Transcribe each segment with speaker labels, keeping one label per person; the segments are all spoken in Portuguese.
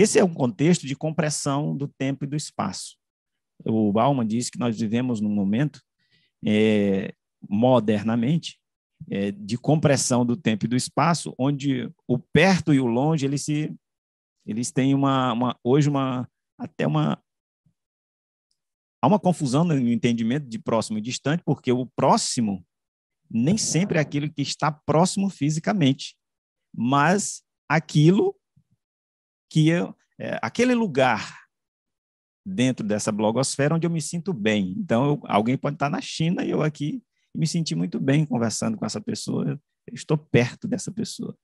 Speaker 1: Esse é um contexto de compressão do tempo e do espaço. O Bauman diz que nós vivemos num momento, é, modernamente, é, de compressão do tempo e do espaço, onde o perto e o longe eles se eles têm uma, uma hoje uma até uma há uma confusão no entendimento de próximo e distante, porque o próximo nem sempre é aquilo que está próximo fisicamente, mas aquilo que eu, é, aquele lugar dentro dessa blogosfera onde eu me sinto bem. Então, eu, alguém pode estar na China e eu aqui me senti muito bem conversando com essa pessoa, eu estou perto dessa pessoa.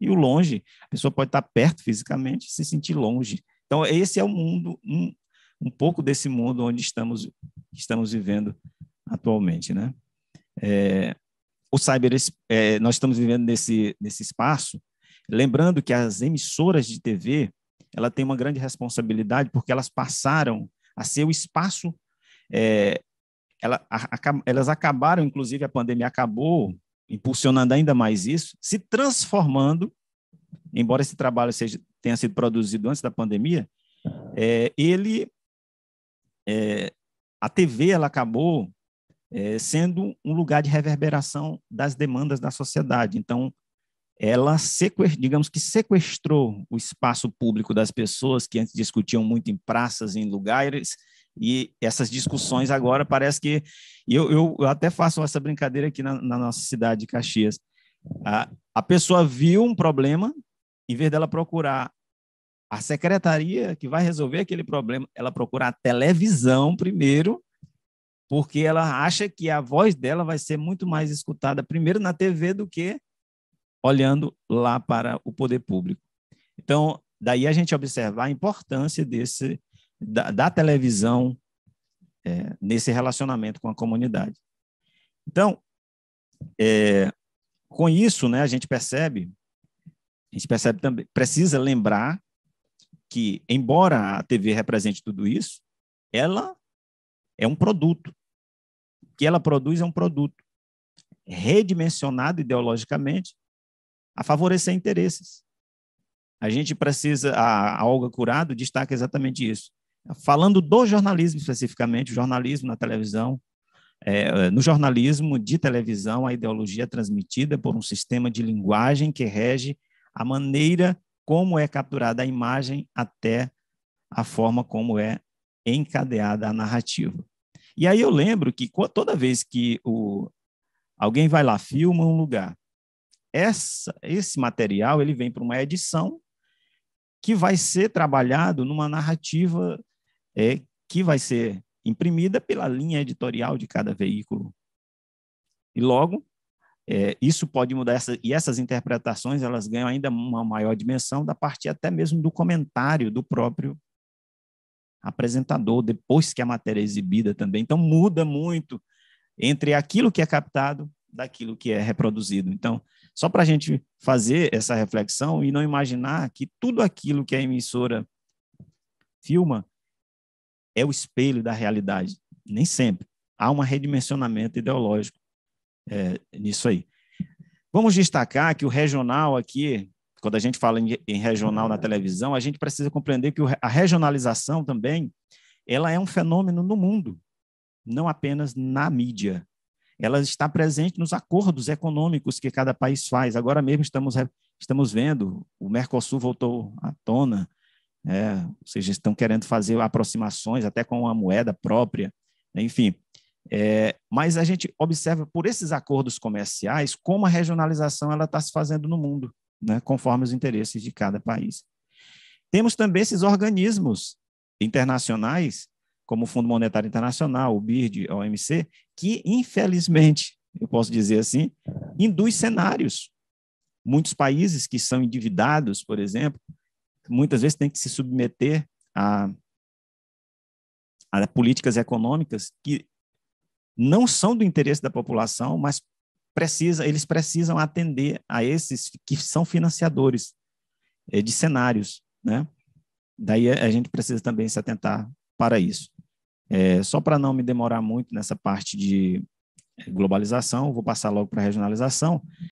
Speaker 1: E o longe, a pessoa pode estar perto fisicamente se sentir longe. Então, esse é o mundo, um, um pouco desse mundo onde estamos, estamos vivendo atualmente. Né? É, o cyber, é, nós estamos vivendo nesse, nesse espaço, lembrando que as emissoras de TV ela tem uma grande responsabilidade porque elas passaram a ser o espaço é, ela, a, a, elas acabaram, inclusive a pandemia acabou impulsionando ainda mais isso, se transformando, embora esse trabalho seja, tenha sido produzido antes da pandemia, é, ele, é, a TV, ela acabou é, sendo um lugar de reverberação das demandas da sociedade. Então, ela, digamos que sequestrou o espaço público das pessoas que antes discutiam muito em praças, em lugares, e essas discussões agora parece que. Eu, eu, até faço essa brincadeira aqui na, na nossa cidade de Caxias. A, a pessoa viu um problema, em vez dela procurar a secretaria que vai resolver aquele problema, ela procura a televisão primeiro, porque ela acha que a voz dela vai ser muito mais escutada primeiro na TV do que olhando lá para o poder público. Então, daí a gente observar a importância desse da, da televisão é, nesse relacionamento com a comunidade. Então, é, com isso, né, a gente percebe, a gente percebe também, precisa lembrar que, embora a TV represente tudo isso, ela é um produto. O que ela produz é um produto redimensionado ideologicamente a favorecer interesses. A gente precisa, a, a Olga Curado destaca exatamente isso. Falando do jornalismo especificamente, o jornalismo na televisão, é, no jornalismo de televisão, a ideologia é transmitida por um sistema de linguagem que rege a maneira como é capturada a imagem até a forma como é encadeada a narrativa. E aí eu lembro que toda vez que o, alguém vai lá, filma um lugar, essa, esse material ele vem para uma edição que vai ser trabalhado numa narrativa é, que vai ser imprimida pela linha editorial de cada veículo. E logo, é, isso pode mudar, essa, e essas interpretações elas ganham ainda uma maior dimensão da partir até mesmo do comentário do próprio apresentador, depois que a matéria é exibida também. Então, muda muito entre aquilo que é captado daquilo que é reproduzido. Então, só para a gente fazer essa reflexão e não imaginar que tudo aquilo que a emissora filma é o espelho da realidade. Nem sempre. Há um redimensionamento ideológico é, nisso aí. Vamos destacar que o regional aqui, quando a gente fala em, em regional na televisão, a gente precisa compreender que o, a regionalização também ela é um fenômeno no mundo, não apenas na mídia. Ela está presente nos acordos econômicos que cada país faz. Agora mesmo estamos, estamos vendo, o Mercosul voltou à tona, é, ou seja, estão querendo fazer aproximações até com uma moeda própria, enfim. É, mas a gente observa por esses acordos comerciais como a regionalização ela está se fazendo no mundo, né, conforme os interesses de cada país. Temos também esses organismos internacionais, como o Fundo Monetário Internacional, o BIRD, a OMC, que, infelizmente, eu posso dizer assim, induz cenários. Muitos países que são endividados, por exemplo, muitas vezes tem que se submeter a, a políticas econômicas que não são do interesse da população, mas precisa, eles precisam atender a esses que são financiadores é, de cenários, né? Daí a gente precisa também se atentar para isso. É, só para não me demorar muito nessa parte de globalização, vou passar logo para a regionalização.